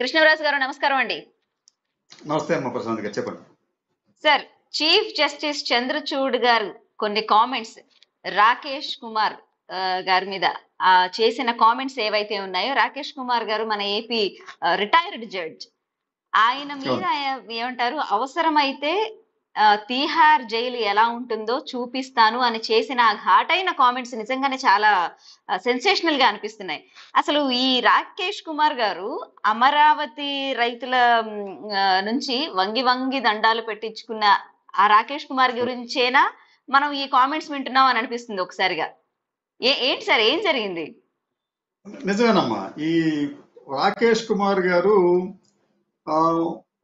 కృష్ణరాజు గారు నమస్కారం అండి. నమస్తే అమ్మ ప్రశాంత్ గారు చెప్పండి. సార్ చీఫ్ జస్టిస్ చంద్రచూడ్ గారు కొన్ని కామెంట్స్. రాకేష్ కుమార్ గారి మీద ఆ, చేసిన కామెంట్స్ ఏవైతే ఉన్నాయో రాకేష్ కుమార్ గారు మన ఏపీ రిటైర్డ్ జడ్జ్. ఆయన మీద ఏమంటారు? అవసరమైతే తీహార్ జైలు ఎలా ఉంటుందో చూపిస్తాను అని చేసిన ఆ ఘాటైన కామెంట్స్ నిజంగానే చాలా సెన్సేషనల్గా అనిపిస్తున్నాయి. అసలు ఈ రాకేష్ కుమార్ గారు అమరావతి రైతుల నుంచి వంగి వంగి దండాలు పెట్టించుకున్న ఆ రాకేష్ కుమార్ గురించేనా మనం ఈ కామెంట్స్ వింటున్నాం అని అనిపిస్తుంది ఒకసారిగా. ఏ ఏంటి సార్ ఏం జరిగింది? నిజమేనమ్మా ఈ రాకేష్ కుమార్ గారు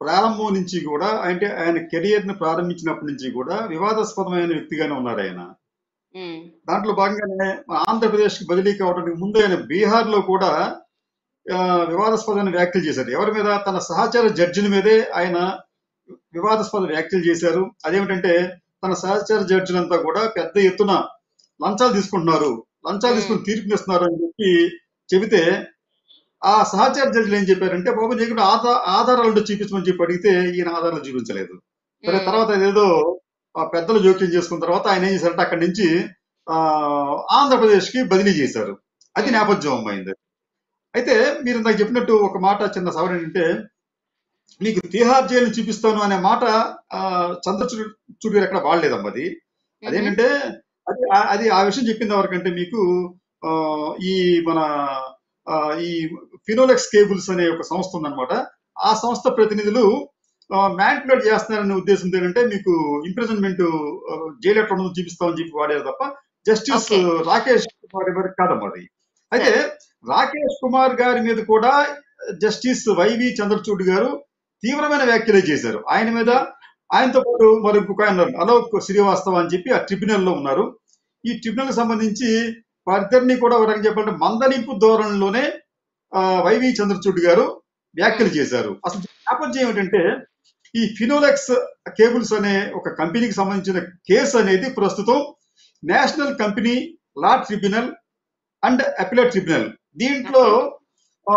ప్రారంభం నుంచి కూడా అంటే ఆయన కెరియర్ని ప్రారంభించినప్పటి నుంచి కూడా వివాదాస్పదమైన వ్యక్తిగానే ఉన్నారు ఆయన. దాంట్లో భాగంగానే ఆంధ్రప్రదేశ్కి బదిలీ కావడానికి ముందు ఆయన బీహార్లో కూడా ఆ, వివాదాస్పదమైన వ్యాఖ్యలు చేశారు. ఎవరి మీద? తన సహచర జడ్జిల మీదే ఆయన వివాదాస్పద వ్యాఖ్యలు చేశారు. అదేమిటంటే తన సహచర జడ్జిలంతా కూడా పెద్ద ఎత్తున లంచాలు తీసుకుంటున్నారు. లంచాలు తీసుకుని తీర్పునిస్తున్నారు అని చెప్పి చెబితే ఆ సహచర జడ్జిలు ఏం చెప్పారంటే బాబు నీకు ఆధార ఆధారాలు చూపించమని చెప్పి అడిగితే ఈయన ఆధారాలు చూపించలేదు. సరే తర్వాత ఆ పెద్దలు జోక్యం చేసుకున్న తర్వాత ఆయన ఏం చేశారంటే అక్కడి నుంచి ఆ ఆంధ్రప్రదేశ్కి బదిలీ చేశారు. అది. నేపథ్యం అమ్మాయింది అయితే మీరు నాకు చెప్పినట్టు ఒక మాట చిన్న సవరణ ఏంటంటే మీకు తిహార్ జైలు చూపిస్తాను అనే మాట ఆ, చంద్రచూడ్ గారు ఎక్కడ వాడలేదమ్మా అది. అదేంటంటే అది అది ఆ విషయం చెప్పింది ఎవరికంటే మీకు ఈ మన ఈ ఫినోలెక్స్ కేబుల్స్ అనే ఒక సంస్థ ఉందన్నమాట. ఆ సంస్థ ప్రతినిధులు మ్యానిపులేట్ చేస్తున్నారనే ఉద్దేశంతో ఏంటంటే మీకు ఇంప్రిజన్మెంట్ జైలు ఎట్లా ఉండదో చూపిస్తామని చెప్పి వాడారు తప్ప జస్టిస్. రాకేష్ కుమార్ గారి అది అయితే రాకేష్ కుమార్ గారి మీద కూడా జస్టిస్ వైవి చంద్రచూడ్ గారు తీవ్రమైన వ్యాఖ్యలే చేశారు. ఆయన మీద ఆయనతో పాటు మరి ఇంకొక ఆయన అలోక్ శ్రీవాస్తవ అని చెప్పి ఆ ట్రిబ్యునల్లో ఉన్నారు. ఈ ట్రిబ్యునల్ సంబంధించి వారిద్దరిని కూడా ఒక రకంగా చెప్పాలంటే మందలింపు ధోరణిలోనే వైవి చంద్రచూడ్ గారు వ్యాఖ్యలు చేశారు. అసలు నేపథ్యం ఏమిటంటే ఈ ఫినోలెక్స్ కేబుల్స్ అనే ఒక కంపెనీకి సంబంధించిన కేసు అనేది ప్రస్తుతం National Company Law Tribunal and Appellate Tribunal దీంట్లో ఆ,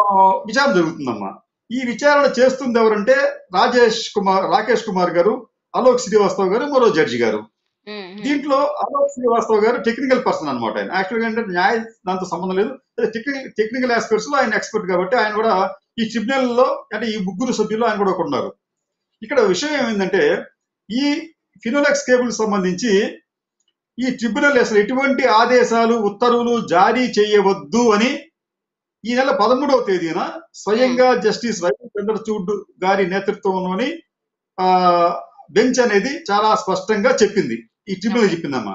విచారణ జరుగుతుందమ్మా. ఈ విచారణ చేస్తుంది ఎవరంటే రాజేష్ కుమార్ రాకేష్ కుమార్ గారు అలోక్ శ్రీవాస్తవ్ గారు మరో జడ్జి గారు. దీంట్లో అలోక్ శ్రీవాస్తవ్ గారు టెక్నికల్ పర్సన్ అనమాట ఆయన. యాక్చువల్గా ఏంటంటే న్యాయ దాంతో సంబంధం లేదు. టెక్నికల్ టెక్నికల్ ఆస్పెక్ట్స్లో ఆయన ఎక్స్పర్ట్ కాబట్టి ఆయన కూడా ఈ ట్రిబ్యునల్లో అంటే ఈ ముగ్గురు సభ్యులు ఆయన కూడా ఉన్నారు. ఇక్కడ విషయం ఏమైందంటే ఈ ఫినోలెక్స్ కేబుల్ సంబంధించి ఈ ట్రిబ్యునల్ అసలు ఎటువంటి ఆదేశాలు ఉత్తర్వులు జారీ చేయవద్దు అని ఈ నెల పదమూడవ తేదీన స్వయంగా జస్టిస్ వై చంద్రచూడ్ గారి నేతృత్వంలోని ఆ బెంచ్ అనేది చాలా స్పష్టంగా చెప్పింది. ఈ ట్రిబ్యునల్ చెప్పిందమ్మా.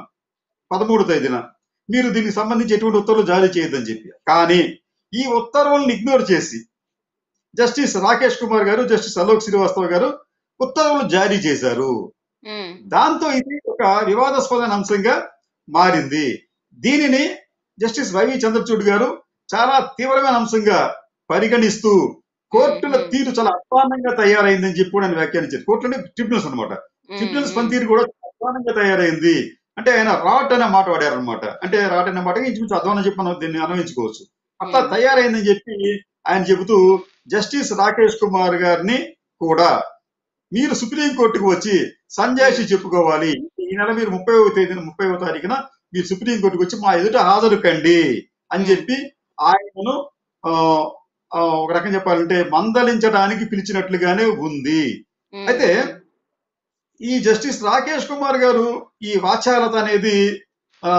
పదమూడు తేదీన. మీరు దీనికి సంబంధించి ఎటువంటి ఉత్తర్వులు జారీ చేయొద్దని చెప్పి. కానీ ఈ ఉత్తర్వులను ఇగ్నోర్ చేసి జస్టిస్ రాకేష్ కుమార్ గారు జస్టిస్ అలోక్ శ్రీవాస్తవ్ గారు ఉత్తర్వులు జారీ చేశారు. దాంతో ఇది ఒక వివాదాస్పదమైన అంశంగా మారింది. దీనిని జస్టిస్ వైవి చంద్రచూడ్ గారు చాలా తీవ్రమైన అంశంగా పరిగణిస్తూ కోర్టుల. తీరు చాలా అధ్వానంగా తయారైందని చెప్పి కూడా ఆయన వ్యాఖ్యానించారు. కోర్టులోనే ట్రిబ్యునల్స్ అనమాట ట్రిబ్యునల్స్ పనితీరు కూడా అధ్వానంగా తయారైంది. అంటే ఆయన రాట్ అనే మాట వాడారు అనమాట అంటే రాట్ అనే మాట ఇంచుమించు అధ్వానం చెప్పి మనం దీన్ని అన్వయించుకోవచ్చు అట్లా. తయారైందని చెప్పి ఆయన చెబుతూ జస్టిస్ రాకేష్ కుమార్ గారిని కూడా మీరు సుప్రీం కోర్టుకు వచ్చి సంజాయిషి చెప్పుకోవాలి. ఈ నెల మీరు ముప్పై తేదీన ముప్పై తారీఖున మీరు సుప్రీం కోర్టుకు వచ్చి మా ఎదుట హాజరు కండి అని చెప్పి ఆయనను ఒక రకం చెప్పాలంటే మందలించడానికి పిలిచినట్లుగానే ఉంది. అయితే ఈ జస్టిస్ రాకేష్ కుమార్ గారు ఈ వాచాలత అనేది ఆ,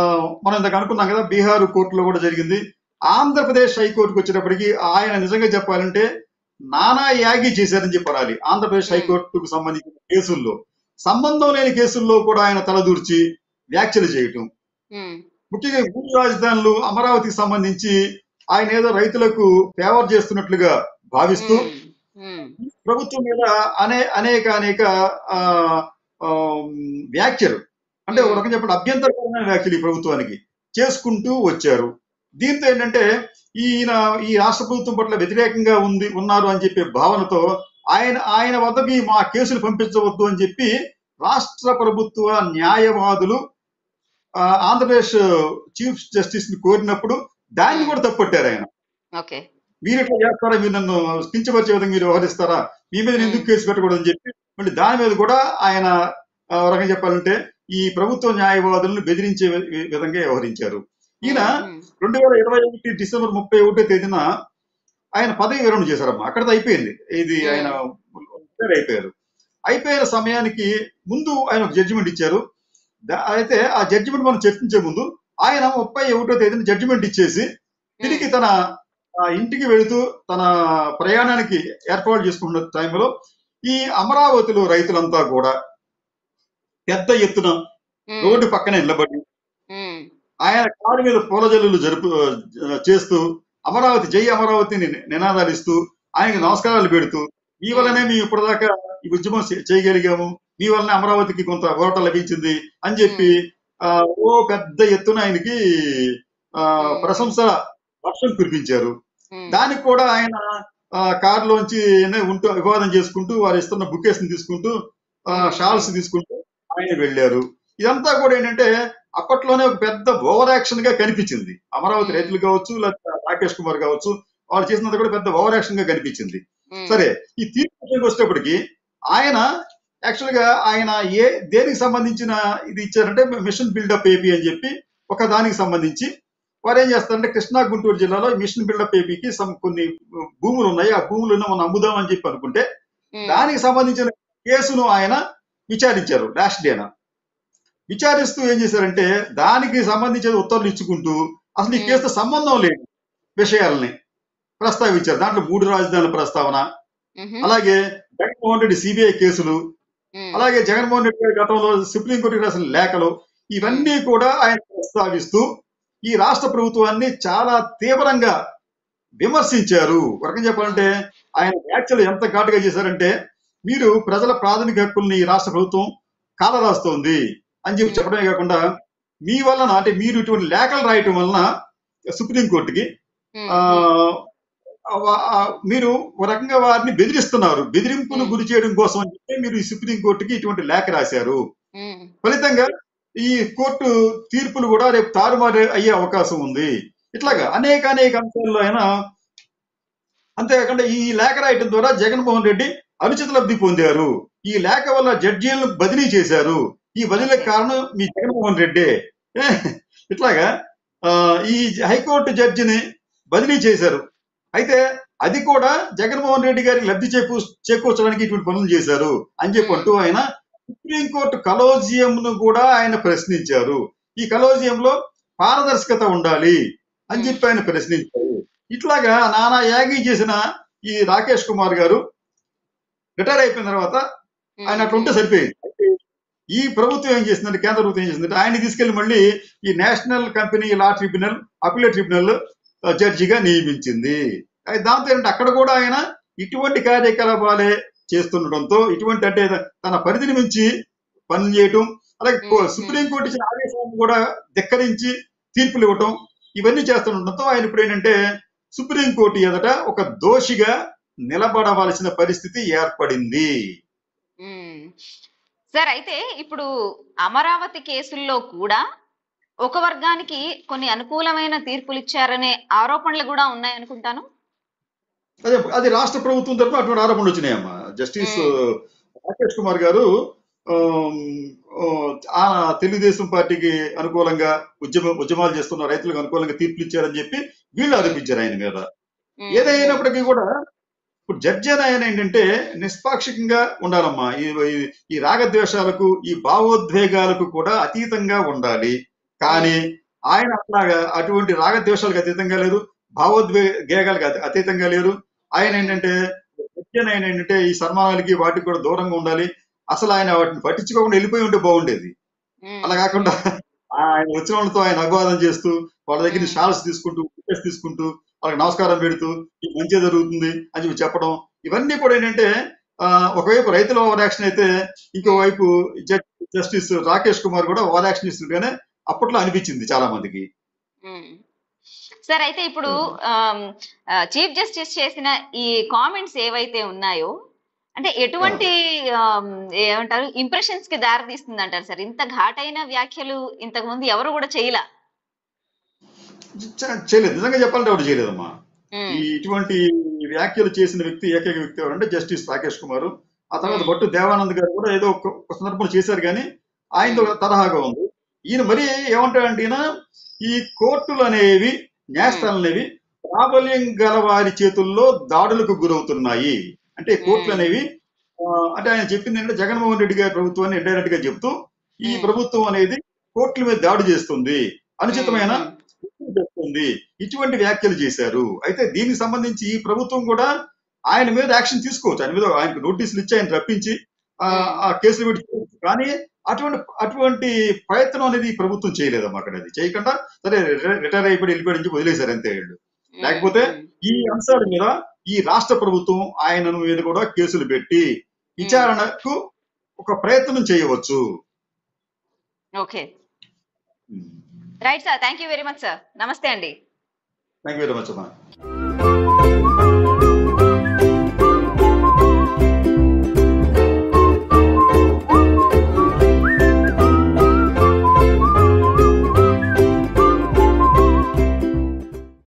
మనం ఇందాక అనుకున్నాం కదా బీహార్ కోర్టులో కూడా జరిగింది. ఆంధ్రప్రదేశ్ హైకోర్టుకు వచ్చేటప్పటికి ఆయన నిజంగా చెప్పాలంటే నానా యాగి చేశారని చెప్పాలి. ఆంధ్రప్రదేశ్. హైకోర్టుకు సంబంధించిన కేసుల్లో. సంబంధం లేని కేసుల్లో కూడా ఆయన తలదూర్చి వ్యాఖ్యలు చేయటం. ముఖ్యంగా మూడు రాజధానులు అమరావతికి సంబంధించి ఆయన ఏదో రైతులకు ఫేవర్ చేస్తున్నట్లుగా భావిస్తూ ప్రభుత్వం మీద అనే అనేక అనేక వ్యాఖ్యలు. అంటే ఒక రకం చెప్పండి అభ్యంతరకరమైన వ్యాఖ్యలు ఈ ప్రభుత్వానికి చేసుకుంటూ వచ్చారు. దీంతో ఏంటంటే ఈయన ఈ రాష్ట్ర ప్రభుత్వం పట్ల వ్యతిరేకంగా ఉంది ఉన్నారు అని చెప్పే భావనతో ఆయన ఆయన వద్దకి మా కేసులు పంపించవద్దు అని చెప్పి రాష్ట్ర ప్రభుత్వ న్యాయవాదులు ఆంధ్రప్రదేశ్ చీఫ్ జస్టిస్ని కోరినప్పుడు దాన్ని కూడా తప్పట్టారు ఆయన. మీరు ఇట్లా చేస్తారా మీరు నన్ను కించపరిచే విధంగా మీరు వ్యవహరిస్తారా? మీ మీద ఎందుకు కేసు పెట్టకూడదని చెప్పి మళ్ళీ దాని మీద కూడా ఆయన రకంగా చెప్పాలంటే ఈ ప్రభుత్వ న్యాయవాదులను బెదిరించే విధంగా వ్యవహరించారు. ఈయన రెండు వేల ఇరవై ఒకటి డిసెంబర్ ముప్పై ఒకటో తేదీన ఆయన పదవి విరమణ చేశారమ్మా. అక్కడతో అయిపోయింది. ఇది. ఆయన అయిపోయారు. అయిపోయిన సమయానికి ముందు ఆయన ఒక జడ్జిమెంట్ ఇచ్చారు. అయితే ఆ జడ్జిమెంట్ మనం చర్చించే ముందు ఆయన ముప్పై ఒకటో తేదీన జడ్జిమెంట్ ఇచ్చేసి తిరిగి తన ఇంటికి వెళుతూ తన ప్రయాణానికి ఏర్పాటు చేసుకున్న టైంలో ఈ అమరావతిలో రైతులంతా కూడా పెద్ద ఎత్తున రోడ్డు పక్కనే నిలబడి ఆయన కారు మీద పూలజల్లులు జరుపు ఆ, చేస్తూ అమరావతి జై అమరావతిని ని- నినాదాలు ఇస్తూ ఆయనకి నమస్కారాలు పెడుతూ మీ వల్లనే మేము ఇప్పటిదాకా ఈ ఉద్యమం చేయగలిగాము. మీ వల్లనే అమరావతికి కొంత ఓట లభించింది అని చెప్పి ఆ, ఓ పెద్ద ఎత్తున ఆయనకి ఆ, ప్రశంస వర్షం కురిపించారు. దానికి కూడా ఆయన ఆ, కారులోంచి ఉంటూ వివాదం చేసుకుంటూ వారు ఇస్తున్న బుకేస్ని తీసుకుంటూ ఆ, షాల్స్ తీసుకుంటూ ఆయన వెళ్ళారు. ఇదంతా కూడా ఏంటంటే అప్పట్లోనే ఒక పెద్ద ఓవర్ యాక్షన్గా కనిపించింది. అమరావతి రైతులు కావచ్చు లేదా రాకేష్ కుమార్ కావచ్చు వాళ్ళు చేసినంత కూడా పెద్ద ఓవర్ యాక్షన్గా కనిపించింది సరే ఈ తీర్పు వచ్చేటప్పటికి ఆయన యాక్చువల్గా ఆయన ఏ దేనికి సంబంధించిన ఇది ఇచ్చారంటే మిషన్ బిల్డప్ ఏపీ అని చెప్పి ఒక దానికి సంబంధించి వారు ఏం చేస్తారంటే కృష్ణా గుంటూరు జిల్లాలో మిషన్ బిల్డప్ ఏపీకి some కొన్ని భూములు ఉన్నాయి. ఆ భూములను మనం అమ్ముదాం అని చెప్పి అనుకుంటే దానికి సంబంధించిన కేసును ఆయన విచారించారు లాస్ట్ డేన విచారిస్తూ ఏం చేశారంటే దానికి సంబంధించిన ఉత్తర్వులు ఇచ్చుకుంటూ అసలు ఈ. కేసుతో సంబంధం లేదు విషయాలని ప్రస్తావించారు. దాంట్లో మూడు రాజధానుల ప్రస్తావన అలాగే జగన్మోహన్ రెడ్డి సిబిఐ కేసులు అలాగే జగన్మోహన్ రెడ్డి గారి గతంలో సుప్రీంకోర్టుకి రాసిన లేఖలు ఇవన్నీ కూడా ఆయన ప్రస్తావిస్తూ ఈ రాష్ట్ర ప్రభుత్వాన్ని చాలా తీవ్రంగా విమర్శించారు. ఒక రకంగా చెప్పాలంటే ఆయన వ్యాఖ్యలు ఎంత ఘాటుగా చేశారంటే మీరు ప్రజల ప్రాథమిక హక్కుల్ని ఈ రాష్ట్ర ప్రభుత్వం కాలరాస్తోంది అని చెప్పి చెప్పడమే కాకుండా మీ వలన అంటే మీరు ఇటువంటి లేఖలు రాయటం వలన సుప్రీంకోర్టుకి మీరు ఒక రకంగా వారిని బెదిరిస్తున్నారు. బెదిరింపును గురి చేయడం కోసం అని చెప్పి మీరు ఈ సుప్రీంకోర్టుకి ఇటువంటి లేఖ రాశారు. ఫలితంగా ఈ కోర్టు తీర్పులు కూడా రేపు తారుమారు అయ్యే అవకాశం ఉంది. ఇట్లాగా అనేక అనేక అంశాల్లో అయినా అంతేకాకుండా ఈ లేఖ రాయటం ద్వారా జగన్మోహన్ రెడ్డి అనుచిత లబ్ధి పొందారు. ఈ లేఖ వల్ల జడ్జీలను బదిలీ చేశారు. ఈ బదిలీకి కారణం మీ జగన్మోహన్ రెడ్డే. ఇట్లాగా ఆ, ఈ హైకోర్టు జడ్జిని బదిలీ చేశారు. అయితే అది కూడా జగన్మోహన్ రెడ్డి గారికి లబ్ధి చేకూ చేకూర్చడానికి ఇటువంటి పనులు చేశారు అని చెప్పి అంటూ ఆయన సుప్రీంకోర్టు కలోజియం ను కూడా ఆయన ప్రశ్నించారు. ఈ కలోజియంలో పారదర్శకత ఉండాలి అని చెప్పి ఆయన ప్రశ్నించారు. ఇట్లాగా నానా యాగి చేసిన ఈ రాకేష్ కుమార్ గారు రిటైర్ అయిపోయిన తర్వాత ఆయన అట్లా ఉంటే సరిపోయింది. ఈ ప్రభుత్వం ఏం చేసిందంటే కేంద్ర ప్రభుత్వం ఏం చేసిందంటే ఆయన తీసుకెళ్ళి మళ్ళీ ఈ National Company Law Tribunal Appellate Tribunal జడ్జిగా నియమించింది. దాంతో ఏంటంటే అక్కడ కూడా ఆయన ఇటువంటి కార్యకలాపాలే చేస్తుండటంతో ఇటువంటి అంటే తన పరిధిని మించి పనులు చేయటం అలాగే. సుప్రీంకోర్టు ఇచ్చిన ఆదేశాలను కూడా ధిక్కరించి తీర్పులు ఇవ్వటం ఇవన్నీ చేస్తుండటంతో ఆయన ఇప్పుడు ఏంటంటే సుప్రీంకోర్టు ఎదుట ఒక దోషిగా నిలబడవలసిన పరిస్థితి ఏర్పడింది. సార్ అయితే ఇప్పుడు అమరావతి కేసుల్లో కూడా ఒక వర్గానికి కొన్ని అనుకూలమైన తీర్పులు ఇచ్చారనే ఆరోపణలు కూడా ఉన్నాయనుకుంటాను అదే అది రాష్ట్ర ప్రభుత్వం తరఫున అటువంటి ఆరోపణలు వచ్చినాయమ్మా జస్టిస్ రాకేష్ కుమార్ గారు ఆ, తెలుగుదేశం పార్టీకి అనుకూలంగా ఉద్యమ ఉద్యమాలు చేస్తున్న రైతులకు అనుకూలంగా తీర్పులు ఇచ్చారని చెప్పి వీళ్ళు ఆరోపించారు ఆయన మీద. ఏదైనప్పటికీ కూడా ఇప్పుడు జడ్జి అని ఆయన ఏంటంటే నిష్పాక్షికంగా ఉండాలమ్మా. ఈ రాగద్వేషాలకు ఈ భావోద్వేగాలకు కూడా అతీతంగా ఉండాలి. కానీ ఆయన అట్లాగా అటువంటి రాగద్వేషాలకు అతీతంగా లేరు భావోద్వేగాలకు అతి- అతీతంగా లేరు. ఆయన ఏంటంటే ఆయన ఏంటంటే ఈ సన్మానాలకి వాటికి కూడా దూరంగా ఉండాలి. అసలు ఆయన వాటిని పట్టించుకోకుండా వెళ్ళిపోయి ఉంటే బాగుండేది. అలా కాకుండా ఆయన వచ్చిన వాళ్ళతో ఆయన అభివాదం చేస్తూ వాళ్ళ దగ్గర షాల్స్ తీసుకుంటూ పిక్చర్స్ తీసుకుంటూ వాళ్ళకి నమస్కారం పెడుతూ ఇది మంచిగా జరుగుతుంది అని చెప్పి చెప్పడం. ఇవన్నీ కూడా ఏంటంటే ఒకవైపు రైతుల ఓవర్ యాక్షన్ అయితే ఇంకోవైపు జస్టిస్ రాకేష్ కుమార్ కూడా ఓవర్ యాక్షన్ ఇస్తుంటేనే అప్పట్లో అనిపించింది చాలా మందికి. సార్ అయితే ఇప్పుడు చీఫ్ జస్టిస్ చేసిన ఈ కామెంట్స్ ఏవైతే ఉన్నాయో అంటే ఎటువంటి ఏమంటారు ఇంప్రెషన్స్కి దారి తీస్తుంది అంటారు సార్? ఇంత ఘాటైన వ్యాఖ్యలు ఇంతకు ముందు ఎవరు కూడా చేయలా? చేయలేదు. నిజంగా చెప్పాలంటే ఎవరు చేయలేదమ్మా. ఇటువంటి వ్యాఖ్యలు చేసిన వ్యక్తి ఏకైక వ్యక్తి ఎవరంటే జస్టిస్ రాకేష్ కుమార్. ఆ తర్వాత. భట్టు దేవానంద్ గారు కూడా ఏదో ఒక సందర్భంలో చేశారు కానీ ఆయనతో ఒక తరహాగా ఉంది. ఈయన మరి ఏమంటాడంటే ఈ కోర్టులు అనేవి న్యాయస్థానాలు అనేవి ప్రాబల్యం గల వారి చేతుల్లో దాడులకు గురవుతున్నాయి. అంటే కోర్టులు. అనేవి అంటే ఆయన చెప్పింది ఏంటంటే జగన్మోహన్ రెడ్డి గారి ప్రభుత్వాన్ని ఇండైరెక్ట్గా చెప్తూ ఈ. ప్రభుత్వం అనేది కోర్టుల మీద దాడి చేస్తుంది. అనుచితమైన తెస్తుంది ఇటువంటి వ్యాఖ్యలు చేశారు. అయితే దీనికి సంబంధించి ఈ ప్రభుత్వం కూడా ఆయన మీద యాక్షన్ తీసుకోవచ్చు. ఆయన మీద ఆయనకు నోటీసులు ఇచ్చి ఆయన రప్పించి ఆ, కేసులు పెట్టి. కానీ అటువంటి అటువంటి ప్రయత్నం అనేది ప్రభుత్వం చేయలేదమ్మా అక్కడ అది చేయకుండా సరే రిటైర్ అయిపోయి వెళ్ళిపోయి నుంచి వదిలేశారు అంతే వీళ్ళు. లేకపోతే ఈ అంశాల మీద ఈ రాష్ట్ర ప్రభుత్వం ఆయన మీద కూడా కేసులు పెట్టి విచారణకు ఒక ప్రయత్నం చేయవచ్చు. Okay. Right sir thank you very much sir. నమస్తే అండి. థ్యాంక్ యూ వెరీ మచ్ అమ్మా.